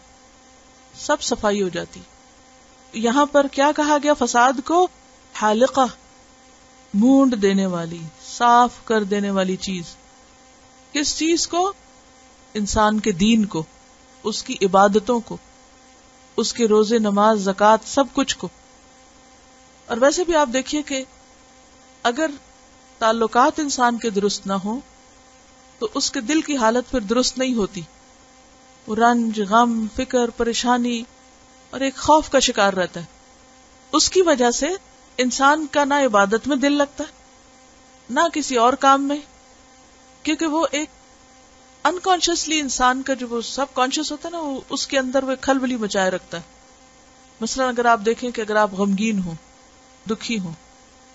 सब सफ़ाई हो जाती। यहाँ पर क्या कहा गया? फसाद को हालिका, मूड देने वाली साफ़ कर देने वाली चीज़। किस चीज़ को? इंसान के दीन को, उसकी इबादतों को, उसके रोज़े नमाज़, जक़ात, सब कुछ को। और वैसे भी आप देखिए कि अगर ताल्लुकात इंसान के दुरुस्त ना हो तो उसके दिल की हालत फिर दुरुस्त नहीं होती। वो रंज, गम, फ़िक्र, परेशानी और एक खौफ का शिकार रहता है। उसकी वजह से इंसान का ना इबादत में दिल लगता है। ना किसी और काम में, क्योंकि वो एक अनकॉन्शियसली इंसान का जो वो सब कॉन्शियस होता है ना, वो उसके अंदर वो खलबली मचाए रखता है। मसलन अगर आप देखें कि अगर आप गमगीन हो, दुखी हो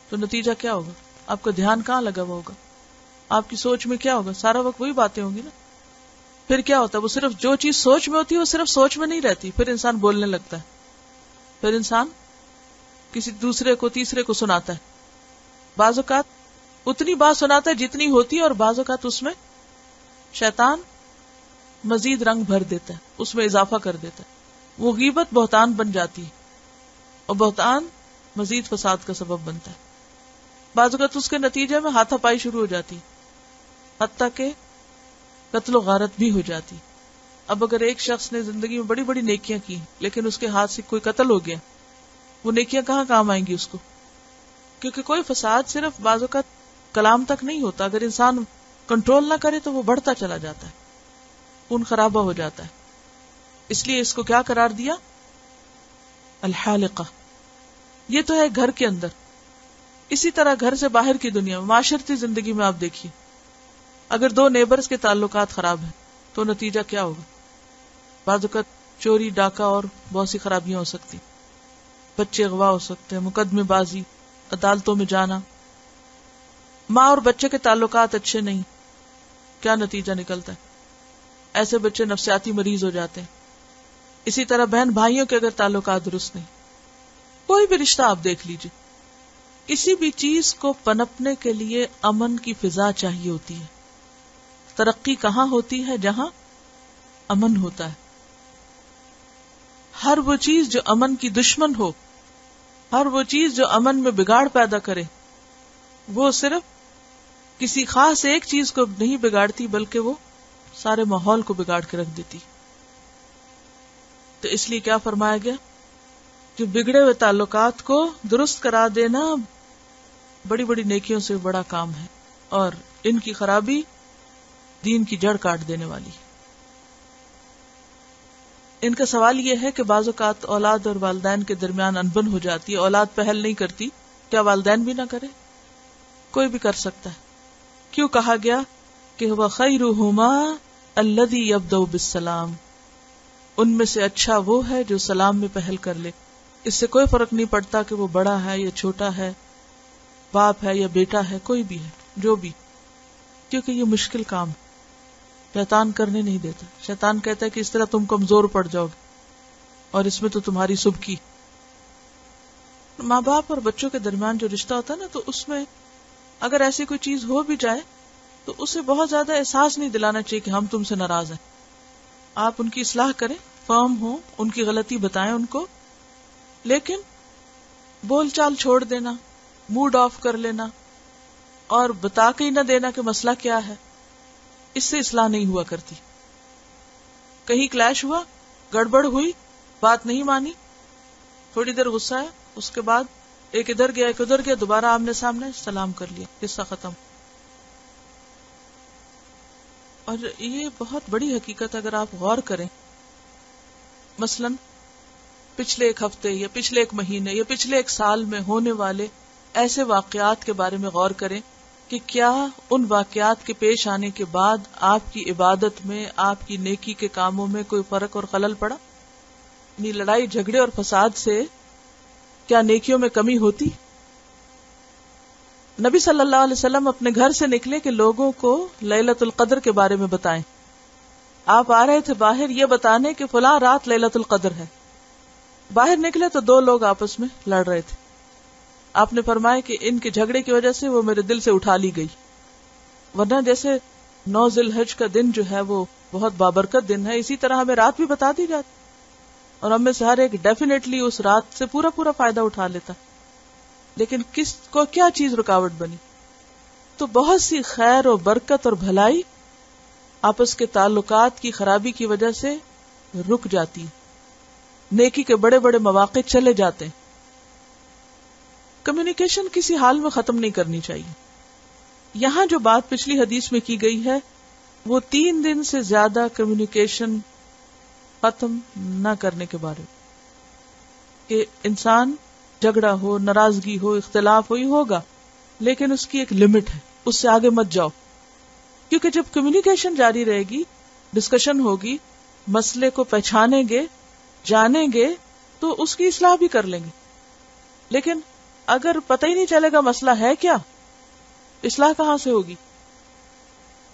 तो नतीजा क्या होगा? आपका ध्यान कहाँ लगा हुआ होगा? आपकी सोच में क्या होगा? सारा वक्त वही बातें होंगी ना। फिर क्या होता है? वो सिर्फ़ जो चीज़ सोच में होती है, वो सिर्फ़ सोच में नहीं रहती। फिर इंसान बोलने लगता है। फिर इंसान किसी दूसरे को, तीसरे को सुनाता है। बाजुकात उतनी बात सुनाता है जितनी होती है और बाजुकात उसमें शैतान मजीद रंग भर देता है, उसमें इजाफा कर देता है। वो गीबत बहुतान बन जाती है और बहुतान मजीद फसाद का सबब बनता है। बाजुकात उसके नतीजे में हाथापाई शुरू हो जाती है हत्या के कत्लो गारत भी हो जाती अब अगर एक शख्स ने ज़िंदगी में बड़ी बड़ी नेकियाँ की लेकिन उसके हाथ से कोई कत्ल हो गया, वो नेकियाँ कहाँ काम आएँगी उसको? क्योंकि कोई फसाद सिर्फ़ बाजू का कलाम तक नहीं होता। अगर इंसान कंट्रोल ना करे तो वो बढ़ता चला जाता है। खून खराबा हो जाता है। इसलिए इसको क्या करार दिया? अल्हालिका। ये तो है घर के अंदर। इसी तरह घर से बाहर की दुनिया में, माशरती ज़िंदगी में आप देखिए। अगर दो नेबर्स के ताल्लुक खराब हैं तो नतीजा क्या होगा? बाजुकत चोरी, डाका और बहुत सी खराबियाँ हो सकती। बच्चे अगवा हो सकते हैं, मुकदमेबाजी, अदालतों में जाना। माँ और बच्चे के ताल्लुकात अच्छे नहीं। क्या नतीजा निकलता है? ऐसे बच्चे नफसियाती मरीज़ हो जाते हैं। इसी तरह बहन भाइयों के अगर ताल्लुकात दुरुस्त नहीं। कोई भी रिश्ता आप देख लीजिए। किसी भी चीज़ को पनपने के लिए अमन की फिजा चाहिए होती है। तरक्की कहाँ होती है? जहाँ अमन होता है। हर वो चीज़ जो अमन की दुश्मन हो, हर वो चीज़ जो अमन में बिगाड़ पैदा करे, वो सिर्फ़ किसी खास एक चीज़ को नहीं बिगाड़ती, बल्कि वो सारे माहौल को बिगाड़ के रख देती। तो इसलिए क्या फरमाया गया? कि बिगड़े हुए ताल्लुकात को दुरुस्त करा देना बड़ी बड़ी नेकियों से बड़ा काम है, और इनकी खराबी दीन की जड़ काट देने वाली इनका सवाल यह है कि बाजुकात औलाद और वालदेन के दरमियान अनबन हो जाती है औलाद पहल नहीं करती, क्या वालदेन भी ना करे? कोई भी कर सकता है। क्यों कहा गया कि वह खैरुहुमा अल्लदी अब्दो बिसलाम उनमें से अच्छा वो है जो सलाम में पहल कर ले। इससे कोई फ़र्क नहीं पड़ता कि वो बड़ा है या छोटा है, बाप है या बेटा है, कोई भी है, जो भी। क्योंकि ये मुश्किल काम शैतान करने नहीं देता। शैतान कहता है कि इस तरह तुम कमज़ोर पड़ जाओगे और इसमें तो तुम्हारी सुबकी। माँ बाप और बच्चों के दरमियान जो रिश्ता होता है ना तो उसमें अगर ऐसी कोई चीज़ हो भी जाए तो उसे बहुत ज़्यादा एहसास नहीं दिलाना चाहिए कि हम तुमसे नाराज़ हैं। आप उनकी इसलाह करें फर्म हो, उनकी गलती बताएँ उनको। लेकिन बोलचाल छोड़ देना मूड ऑफ़ कर लेना, और बता के ही न देना कि मसला क्या है। इससे इसलाह नहीं हुआ करती। कहीं क्लैश हुआ, गड़बड़ हुई, बात नहीं मानी, थोड़ी देर गुस्सा है उसके बाद एक इधर गया, एक उधर गया, दोबारा आमने सामने, सलाम कर लिया, किस्सा खत्म। और ये बहुत बड़ी हकीकत अगर आप गौर करें, मसलन, पिछले एक हफ़्ते, या पिछले एक महीने, या पिछले एक साल में होने वाले ऐसे वाकयात के बारे में गौर करें कि क्या उन वाकयात के पेश आने के बाद आपकी इबादत में, आपकी नेकी के कामों में कोई फ़र्क और खलल पड़ा? यानी लड़ाई झगड़े और फसाद से क्या नेकियों में कमी होती? नबी सल्लल्लाहु अलैहि वसल्लम अपने घर से निकले कि लोगों को लैलतुल कद्र के बारे में बताएँ। आप आ रहे थे बाहर, ये बताने कि फुला रात लैलतुल कद्र है। बाहर निकले तो दो लोग आपस में लड़ रहे थे। आपने फरमाया कि इनके झगड़े की वजह से वो मेरे दिल से उठा ली गई। वरना जैसे नौ जिल हज का दिन जो है, वो बहुत बाबरकत दिन है, इसी तरह हमें रात भी बता दी जाती। और हमें से हर एक डेफिनेटली उस रात से पूरा पूरा फ़ायदा उठा लेता। लेकिन किस को क्या चीज़ रुकावट बनी? तो बहुत सी खैर और बरकत और भलाई आपस के ताल्लुकात की खराबी की वजह से रुक जाती नेकी के बड़े बड़े मौके चले जाते हैं। कम्युनिकेशन किसी हाल में खत्म नहीं करनी चाहिए। यहाँ जो बात पिछली हदीस में की गई है, वो तीन दिन से ज़्यादा कम्युनिकेशन खत्म न करने के बारे में। इंसान झगड़ा हो, नाराज़गी हो, इख्तलाफ हो ही होगा, लेकिन उसकी एक लिमिट है, उससे आगे मत जाओ। क्योंकि जब कम्युनिकेशन जारी रहेगी डिस्कशन होगी, मसले को पहचानेंगे, जानेंगे तो उसकी इसलाह भी कर लेंगे। लेकिन अगर पता ही नहीं चलेगा मसला है क्या, इसलाह कहाँ से होगी?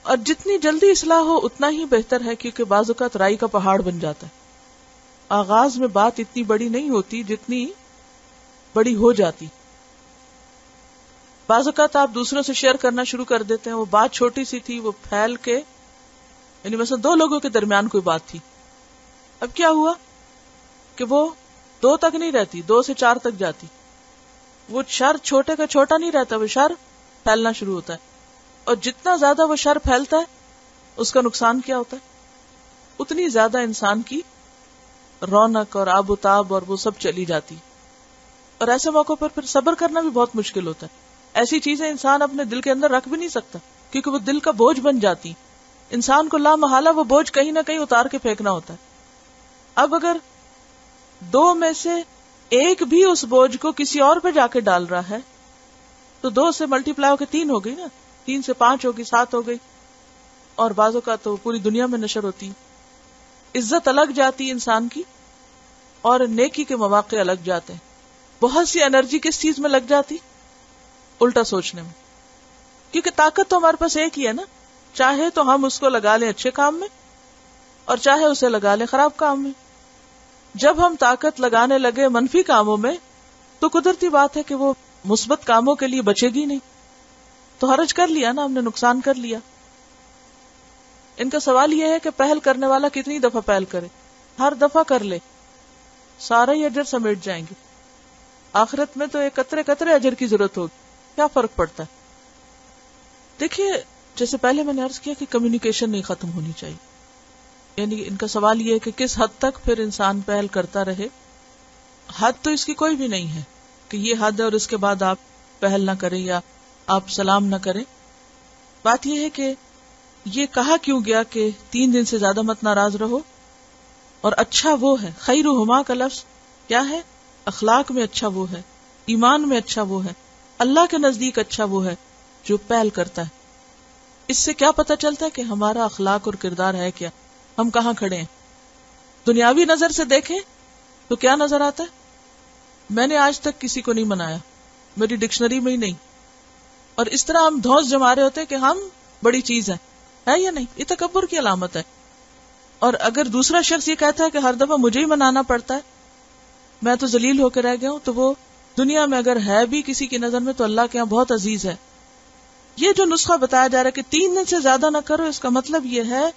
और जितनी जल्दी इसलाह हो, उतना ही बेहतर है, क्योंकि बाजुकात राई का पहाड़ बन जाता है। आगाज़ में बात इतनी बड़ी नहीं होती जितनी बड़ी हो जाती। बाजुकात आप दूसरों से शेयर करना शुरू कर देते हैं। वो बात छोटी सी थी, वो फैल के, यानी मतलब दो लोगों के दरमियान कोई बात थी। अब क्या हुआ? कि वो दो तक नहीं रहती, दो से चार तक जाती। वो शर छोटे का छोटा नहीं रहता, वो शर फैलना शुरू होता है। और जितना ज़्यादा वो शर फैलता है, उसका नुकसान क्या होता है? उतनी ज़्यादा इंसान की रौनक और आबुताब और वो सब चली जाती और ऐसे मौकों पर फिर सब्र करना भी बहुत मुश्किल होता है। ऐसी चीज़ें इंसान अपने दिल के अंदर रख भी नहीं सकता, क्योंकि वो दिल का बोझ बन जाती इंसान को लामहाला वो बोझ कहीं ना कहीं उतार के फेंकना होता है। अब अगर दो में से एक भी उस बोझ को किसी और पे जाके डाल रहा है तो दो से मल्टीप्लाई होकर तीन हो गई ना? तीन से पाँच होगी, सात हो गई। और बाजों का तो पूरी दुनिया में नशर होती। इज़्ज़त अलग जाती इंसान की, और नेकी के मौके अलग जाते हैं। बहुत सी एनर्जी किस चीज़ में लग जाती? उल्टा सोचने में। क्योंकि ताकत तो हमारे पास एक ही है ना। चाहे तो हम उसको लगा लें अच्छे काम में, और चाहे उसे लगा लें खराब काम में। जब हम ताकत लगाने लगे मनफी कामों में तो कुदरती बात है कि वो मुस्बत कामों के लिए बचेगी नहीं। तो हरज कर लिया ना, हमने नुकसान कर लिया। इनका सवाल यह है कि पहल करने वाला कितनी दफ़ा पहल करे? हर दफ़ा कर ले। सारा ही अजर समेट जाएँगे। आखिरत में तो एक कतरे कतरे अजर की ज़रूरत होगी। क्या फ़र्क पड़ता है? देखिए, जैसे पहले मैंने अर्ज़ किया कि कम्युनिकेशन नहीं खत्म होनी चाहिए। यानी इनका सवाल यह है कि किस हद तक फिर इंसान पहल करता रहे? हद तो इसकी कोई भी नहीं है कि ये हद है और इसके बाद आप पहल ना करें या आप सलाम ना करें। बात यह है कि ये कहा क्यों गया कि तीन दिन से ज़्यादा मत नाराज़ रहो? और अच्छा वो है खैर हुमा का लफ्ज क्या है? अखलाक में अच्छा वो है, ईमान में अच्छा वो है, अल्लाह के नज़दीक अच्छा वो है, जो पहल करता है। इससे क्या पता चलता है कि हमारा अखलाक और किरदार है क्या? हम कहा खड़े हैं? दुनियावी नज़र से देखें तो क्या नज़र आता है? मैंने आज तक किसी को नहीं मनाया, मेरी डिक्शनरी में ही नहीं। और इस तरह हम धौस जमा रहे होते हैं कि हम बड़ी चीज़ है। है या नहीं? ये तकबर की अलामत है। और अगर दूसरा शख्स ये कहता है कि हर दफ़ा मुझे ही मनाना पड़ता है, मैं तो जलील होकर रह गया हूँ तो वो दुनिया में अगर है भी किसी की नज़र में तो अल्लाह के यहाँ बहुत अज़ीज़ है। ये जो नुस्खा बताया जा रहा है कि तीन दिन से ज़्यादा ना करो, इसका मतलब ये है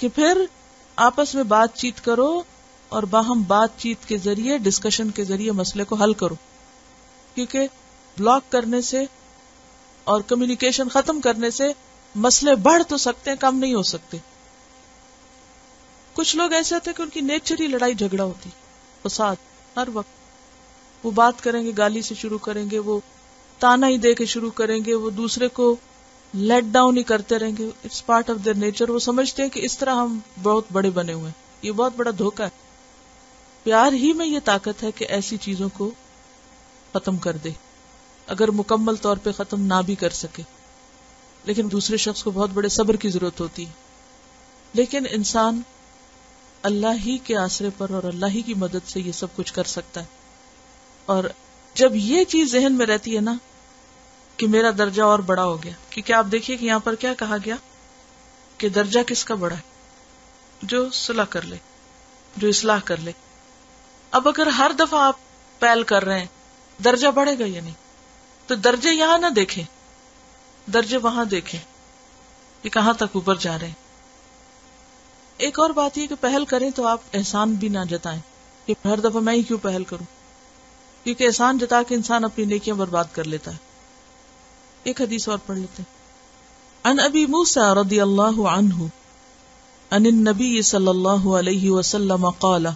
कि फिर आपस में बातचीत करो और बाहम बातचीत के ज़रिए डिस्कशन के ज़रिए मसले को हल करो। क्योंकि ब्लॉक करने से और कम्युनिकेशन खत्म करने से मसले बढ़ तो सकते हैं, कम नहीं हो सकते। कुछ लोग ऐसे होते हैं कि उनकी नेचर ही लड़ाई झगड़ा होती। फसाद हर वक्त। वो बात करेंगे, गाली से शुरू करेंगे, वो ताना ही दे के शुरू करेंगे, वो दूसरे को लेट डाउन ही करते रहेंगे। It's part of their nature वो समझते हैं कि इस तरह हम बहुत बड़े बने हुए हैं। ये बहुत बड़ा धोखा है। प्यार ही में ये ताकत है कि ऐसी चीज़ों को खत्म कर दे। अगर मुकम्मल तौर पे खत्म ना भी कर सके। लेकिन दूसरे शख्स को बहुत बड़े सब्र की ज़रूरत होती है। लेकिन इंसान अल्लाह ही के आसरे पर और अल्लाह ही की मदद से ये सब कुछ कर सकता है। और जब ये चीज़ जहन में रहती है ना, कि मेरा दर्जा और बड़ा हो गया क्योंकि आप देखिए कि यहाँ पर क्या कहा गया? कि दर्जा किसका बड़ा है? जो सुलह कर ले, जो इसलाह कर ले। अब अगर हर दफ़ा आप पहल कर रहे हैं, दर्जा बढ़ेगा या नहीं? तो दर्जे यहां ना देखें दर्जे वहां देखें कि कहां तक ऊपर जा रहे हैं एक और बात यह कि पहल करें तो आप एहसान भी ना जताएं कि हर दफा मैं ही क्यों पहल करूं क्योंकि एहसान जता के इंसान अपनी नेकियां बर्बाद कर लेता है एक हदीस और पढ़ लेते अन अबी मूसा रदी अल्लाह अनहु अन नबी सल्लल्लाहु अलैहि वसल्लम क़ाला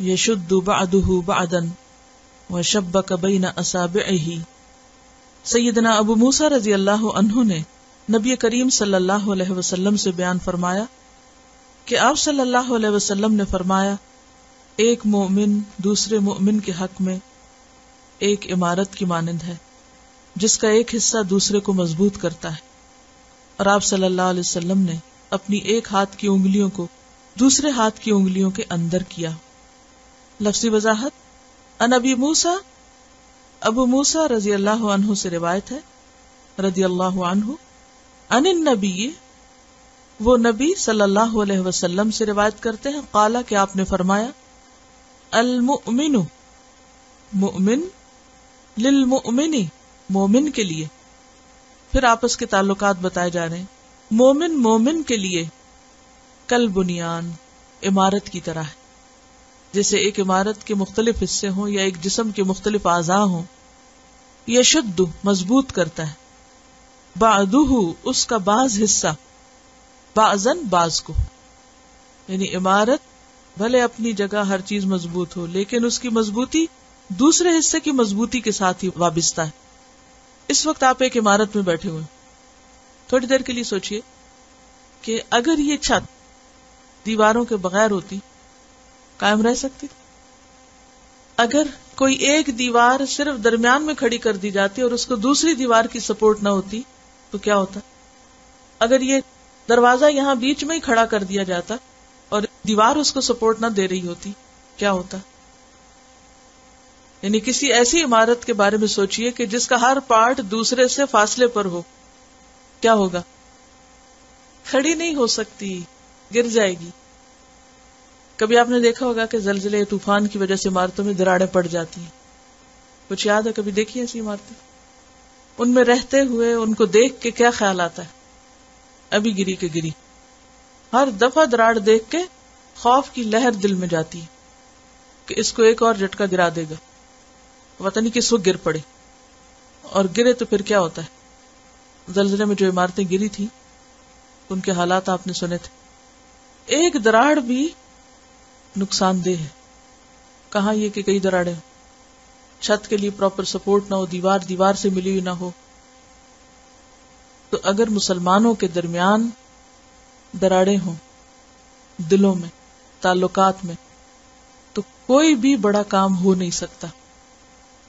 यशुद्द बदहू बदन व शब्ब कबीन असाब सैदना अबू मूसा रज़ी अल्लाह अनहु ने नबी करीम सल्लल्लाहु अलैहि वसल्लम से बयान फरमाया कि आप सल्लल्लाहु अलैहि वसल्लम ने फरमाया एक मोमिन दूसरे मोमिन के हक में एक इमारत की मानंद है जिसका एक हिस्सा दूसरे को मज़बूत करता है और आप सल्लल्लाहु अलैहि वसल्लम ने अपनी एक हाथ की उंगलियों को दूसरे हाथ की उंगलियों के अंदर किया लफ्सी वजाहत, अन अबी मूसा, अबू मूसा रज़ी अल्लाह अनहु से रिवायत है रज़ी अल्लाह अनहु, अन नबी, वो नबी सल्लल्लाहु अलैहि वसल्लम से रिवायत करते हैं, काला कि आपने फरमाया, अल मुमिनु, मुमिन, लिल मुमिनी, मोमिन के लिए। फिर आपस के ताल्लुकात बताए जा रहे हैं, मोमिन मोमिन के लिए, कल बुनियान, इमारत की तरह है। जैसे एक इमारत के मुख्तलिफ़ हिस्से हों या एक जिसम के मुख्तलिफ़ आजा हों यह शुद्ध, मज़बूत करता है। बादुहु, उसका बाज हिस्सा, बाजन बाज को। यानी इमारत, भले अपनी जगह हर चीज़ मज़बूत हो, लेकिन उसकी मजबूती दूसरे हिस्से की मजबूती के साथ ही वाबिस्ता है। इस वक्त आप एक इमारत में बैठे हुए थोड़ी देर के लिए सोचिए कि अगर ये छत दीवारों के बगैर होती कायम रह सकती थी। अगर कोई एक दीवार सिर्फ़ दरमियान में खड़ी कर दी जाती और उसको दूसरी दीवार की सपोर्ट ना होती तो क्या होता? अगर ये दरवाज़ा यहाँ बीच में ही खड़ा कर दिया जाता और दीवार उसको सपोर्ट ना दे रही होती, क्या होता? यानी किसी ऐसी इमारत के बारे में सोचिए कि जिसका हर पार्ट दूसरे से फासले पर हो, क्या होगा? खड़ी नहीं हो सकती, गिर जाएगी। कभी आपने देखा होगा कि जलजिले तूफ़ान की वजह से इमारतों में दराड़े पड़ जाती हैं। कुछ याद है कभी देखी ऐसी इमारतें? उनमें रहते हुए उनको देख के क्या ख्याल आता है? अभी गिरी के गिरी। हर दफ़ा दराड़ देख के खौफ की लहर दिल में जाती है कि इसको एक और झटका गिरा देगा। पता नहीं किस गिर पड़े। और गिरे तो फिर क्या होता है? जलजिले में जो इमारतें गिरी थी, उनके हालात आपने सुने थे। एक दराड़ भी नुकसानदेह है। कहा यह कि कई दराड़े छत के लिए प्रॉपर सपोर्ट ना हो, दीवार दीवार से मिली हुई ना हो। तो अगर मुसलमानों के दरमियान दराड़े हों, दिलों में, ताल्लुकात में तो कोई भी बड़ा काम हो नहीं सकता।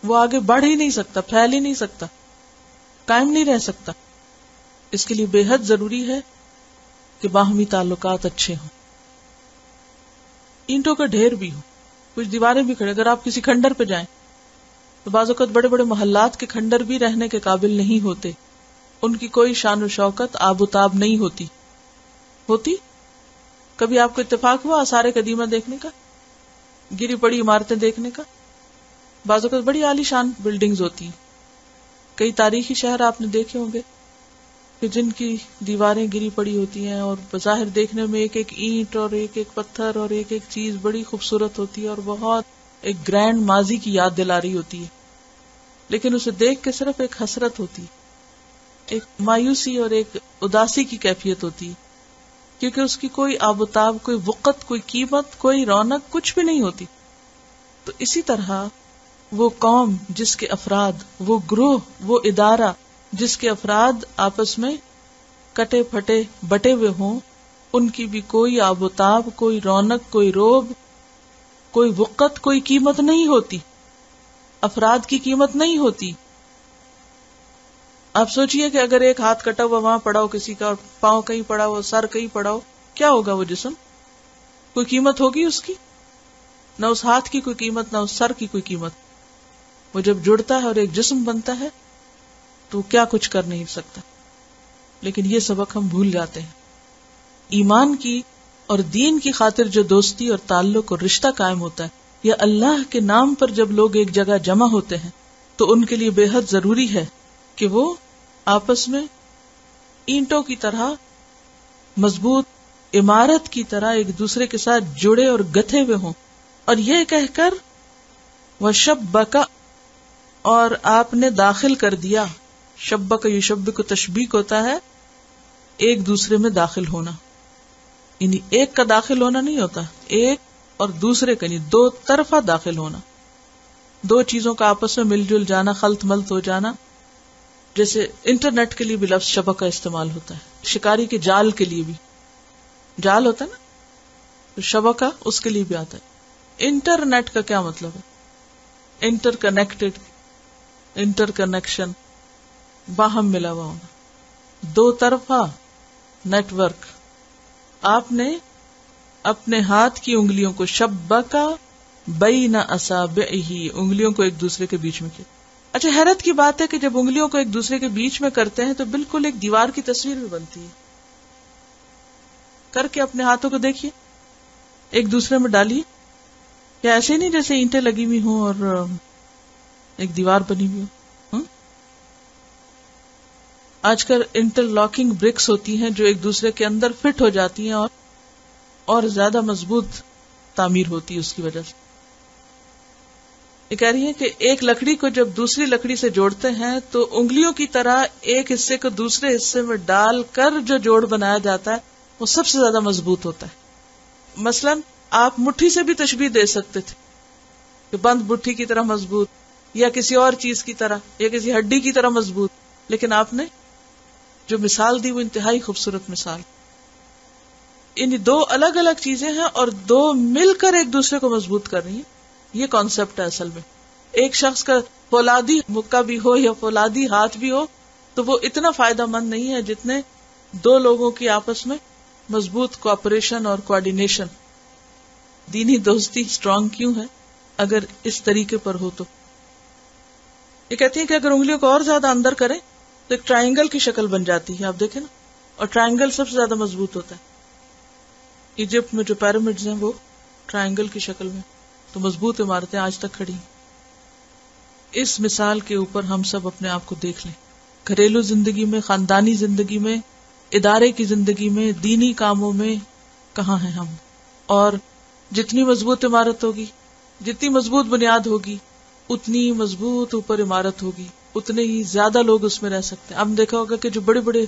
वो आगे बढ़ ही नहीं सकता, फैल ही नहीं सकता, कायम नहीं रह सकता। इसके लिए बेहद ज़रूरी है कि बाहमी ताल्लुकात अच्छे हों। ईंटों का ढेर भी हो, कुछ दीवारें भी खड़े, अगर आप किसी खंडर पे जाएँ तो बाजुकत बड़े बड़े मोहल्लात के खंडर भी रहने के काबिल नहीं होते। उनकी कोई शान शौकत आबुताब नहीं होती। होती? कभी आपको इत्तेफाक हुआ सारे कदीमा देखने का? गिरी पड़ी इमारतें देखने का? बाजुकत बड़ी आलीशान बिल्डिंग्स होती कई तारीखी शहर आपने देखे होंगे। कि जिनकी दीवारें गिरी पड़ी होती हैं और बाहर देखने में एक एक ईंट और एक एक पत्थर और एक एक चीज़ बड़ी खूबसूरत होती है और बहुत एक ग्रैंड माजी की याद दिला रही होती है। लेकिन उसे देख के सिर्फ़ एक हसरत होती, एक मायूसी और एक उदासी की कैफियत होती है क्योंकि उसकी कोई आबुताब, कोई वक़्त, कोई कीमत, कोई रौनक कुछ भी नहीं होती। तो इसी तरह वो कौम जिसके अफराद, वो ग्रोह, वो इदारा जिसके अफराद आपस में कटे फटे बटे हुए हों, उनकी भी कोई आबोताब, कोई रौनक, कोई रोब, कोई वक़्त कोई कीमत नहीं होती। अफराद की कीमत नहीं होती। आप सोचिए कि अगर एक हाथ कटा हुआ वहाँ पड़ा हो, किसी का पाँव कहीं पड़ा हो, सर कहीं पड़ा हो, क्या होगा वो जिसम? कोई कीमत होगी उसकी? ना उस हाथ की कोई कीमत, ना उस सर की कोई कीमत। वो जब जुड़ता है और एक जिस्म बनता है तो क्या कुछ कर नहीं सकता। लेकिन ये सबक हम भूल जाते हैं। ईमान की और दीन की खातिर जो दोस्ती और ताल्लुक और रिश्ता कायम होता है, या अल्लाह के नाम पर जब लोग एक जगह जमा होते हैं तो उनके लिए बेहद ज़रूरी है कि वो आपस में ईंटों की तरह, मज़बूत इमारत की तरह एक दूसरे के साथ जुड़े और गथे हुए हों। और ये कहकर वह शब बका और आपने दाखिल कर दिया। शब्ब का युशब को तशबीक होता है, एक दूसरे में दाखिल होना। यानी एक का दाखिल होना नहीं होता, एक और दूसरे का नहीं, दो तरफा दाखिल होना। दो चीज़ों का आपस में मिलजुल जाना खलत मलत हो जाना, जैसे इंटरनेट के लिए भी लफ्ज शबक का इस्तेमाल होता है, शिकारी के जाल के लिए भी। जाल होता है ना? तो शबका उसके लिए भी आता है। इंटरनेट का क्या मतलब है? इंटर कनेक्टेड इंटर कनेक्शन बाहम मिला हुआ होना दो तरफा नेटवर्क आपने अपने हाथ की उंगलियों को शब्बा का बई न असाब ही उंगलियों को एक दूसरे के बीच में किया। अच्छा हैरत की बात है कि जब उंगलियों को एक दूसरे के बीच में करते हैं तो बिल्कुल एक दीवार की तस्वीर भी बनती है। करके अपने हाथों को देखिए। एक दूसरे में डालिए। या ऐसे नहीं जैसे ईंटें लगी हुई हों और एक दीवार बनी हुई हो। आजकल इंटरलॉकिंग ब्रिक्स होती हैं जो एक दूसरे के अंदर फिट हो जाती हैं और और ज़्यादा मज़बूत तामीर होती है उसकी वजह से। कह रही है कि एक लकड़ी को जब दूसरी लकड़ी से जोड़ते हैं तो उंगलियों की तरह एक हिस्से को दूसरे हिस्से में डालकर जो जोड़ बनाया जाता है, वो सबसे ज़्यादा मज़बूत होता है। मसलन, आप मुट्ठी से भी तशबी दे सकते थे कि बंद मुट्ठी की तरह मज़बूत, या किसी और चीज़ की तरह, या किसी हड्डी की तरह मज़बूत, लेकिन आपने जो मिसाल दी वो इंतहाई खूबसूरत मिसाल। इन दो अलग अलग चीज़ें हैं और दो मिलकर एक दूसरे को मज़बूत कर रही हैं। ये कॉन्सेप्ट है असल में। एक शख्स का फौलादी मुक्का भी हो या फौलादी हाथ भी हो तो वो इतना फ़ायदा मंद नहीं है जितने दो लोगों की आपस में मज़बूत कोऑपरेशन और कोऑर्डिनेशन दीनी दोस्ती स्ट्रांग क्यों है? अगर इस तरीके पर हो तो। ये कहती है कि अगर उंगलियों को और ज़्यादा अंदर करें तो एक ट्राइंगल की शक्ल बन जाती है, आप देखें ना। और ट्राइंगल सबसे ज़्यादा मज़बूत होता है। इजिप्ट में जो पैरामिड्स हैं, वो ट्राइंगल की शक्ल में तो मज़बूत इमारतें आज तक खड़ी इस मिसाल के ऊपर हम सब अपने आप को देख लें। घरेलू ज़िंदगी में, खानदानी ज़िंदगी में, इदारे की ज़िंदगी में, दीनी कामों में कहा है हम? और जितनी मज़बूत इमारत होगी, जितनी मज़बूत बुनियाद होगी, उतनी मज़बूत ऊपर इमारत होगी। उतने ही ज़्यादा लोग उसमें रह सकते हैं। अब देखा होगा कि जो बड़े बड़े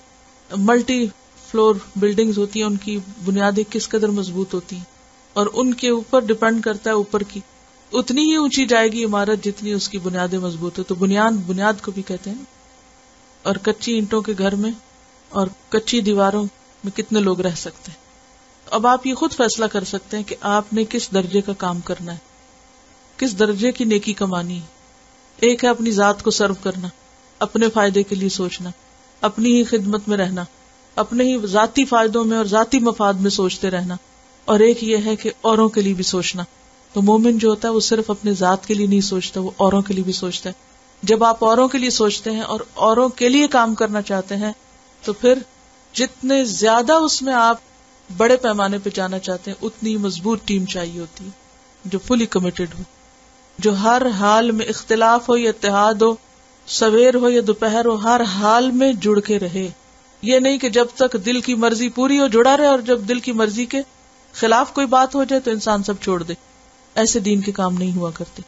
मल्टी फ्लोर बिल्डिंग्स होती हैं, उनकी बुनियादें किस कदर मज़बूत होती हैं। और उनके ऊपर डिपेंड करता है ऊपर की। उतनी ही ऊँची जाएगी इमारत जितनी उसकी बुनियादें मज़बूत हो। तो बुनियाद बुनियाद को भी कहते हैं। और कच्ची ईंटों के घर में और कच्ची दीवारों में कितने लोग रह सकते हैं। अब आप ये खुद फैसला कर सकते हैं कि आपने किस दर्जे का काम करना है। किस दर्जे की नेकी कमानी है। एक है अपनी जात को सर्व करना, अपने फ़ायदे के लिए सोचना, अपनी ही खिदमत में रहना, अपने ही जाति फायदों में और जाति मफाद में सोचते रहना, और एक ये है कि औरों के लिए भी सोचना। तो मोमिन जो होता है, वो सिर्फ़ अपने जात के लिए नहीं सोचता, वो औरों के लिए भी सोचता है। जब आप औरों के लिए सोचते हैं और औरों के लिए काम करना चाहते हैं तो फिर जितने ज़्यादा उसमें आप बड़े पैमाने पर जाना चाहते हैं, उतनी मज़बूत टीम चाहिए होती है, जो फुली कमिटेड हो। जो हर हाल में इख्तलाफ हो या इतिहाद हो, सवेर हो या दोपहर हो, हर हाल में जुड़ के रहे। ये नहीं कि जब तक दिल की मर्ज़ी पूरी हो, जुड़ा रहे, और जब दिल की मर्ज़ी के खिलाफ कोई बात हो जाए तो इंसान सब छोड़ दे। ऐसे दीन के काम नहीं हुआ करते।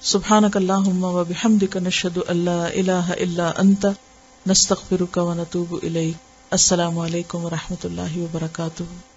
सुबहान अल्लाहमदिक नशद अल्लाह इला अंत, नस्तगफिरुका व नतूबु इलैक। व रहमतुल्लाहि व बरकातुहू।